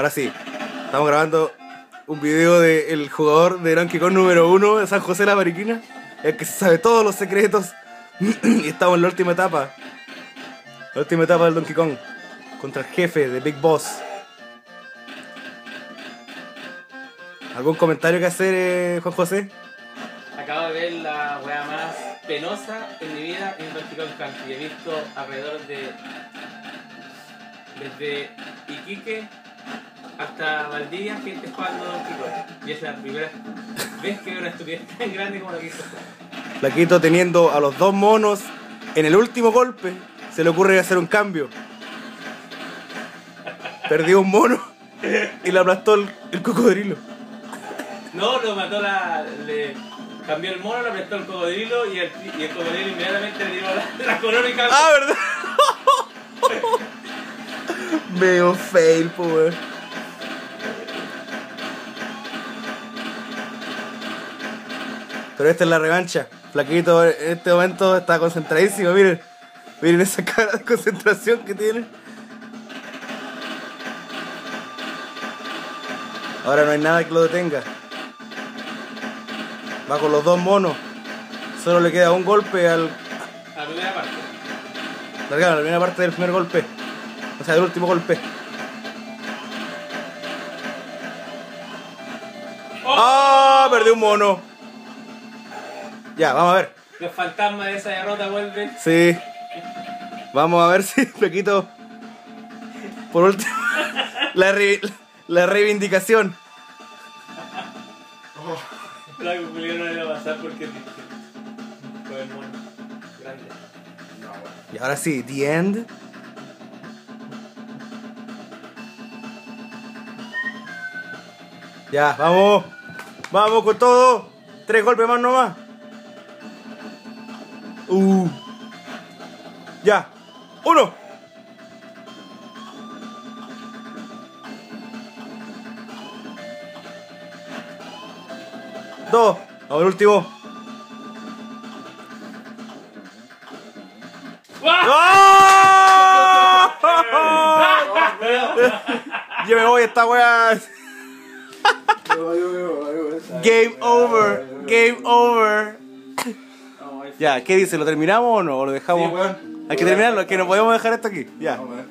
Ahora sí, estamos grabando un video del jugador de Donkey Kong número uno de San José la Mariquina, el que sabe todos los secretos. y estamos en la última etapa. La última etapa del Donkey Kong. Contra el jefe de Big Boss. ¿Algún comentario que hacer, eh, Juan José? Acabo de ver la weá más penosa en mi vida en Donkey Kong Country. He visto alrededor de. desde Iquique hasta Valdivia gente jugando Kong. Y es la primera vez que veo una estupidez tan grande como la que hizo jugar. Laquito teniendo a los dos monos en el último golpe, se le ocurre hacer un cambio. Perdió un mono y le aplastó el, el cocodrilo. No, lo mató la. le cambió el mono, le apretó el cocodrilo y el, y el cocodrilo inmediatamente le dio la, la corona y cagó. Ah, ¿verdad? Medio fail, po, Pero esta es la revancha. Flaquito en este momento está concentradísimo, miren. Miren esa cara de concentración que tiene. Ahora no hay nada que lo detenga. Va con los dos monos. Solo le queda un golpe al, La primera parte. Largaron la primera parte del primer golpe. O sea, del último golpe. ¡Ah! Perdió un mono. Ya, vamos a ver. Los fantasmas de esa derrota vuelven. Sí. Vamos a ver si Flequito. Por último. La, re- la reivindicación. La Julio no le va a pasar porque es triste. Fue el mono. Grande. Y ahora sí, The End. Ya, vamos. Vamos con todo. Tres golpes más nomás. Uh. Ya. Uno. Dos. Al último. ¡Ah! Yo me voy esta weá. Game over. Game over. Ya, ¿qué dice? ¿Lo terminamos o no? ¿O lo dejamos? Sí. Hay que terminarlo, que no podemos dejar esto aquí. Ya. Ver.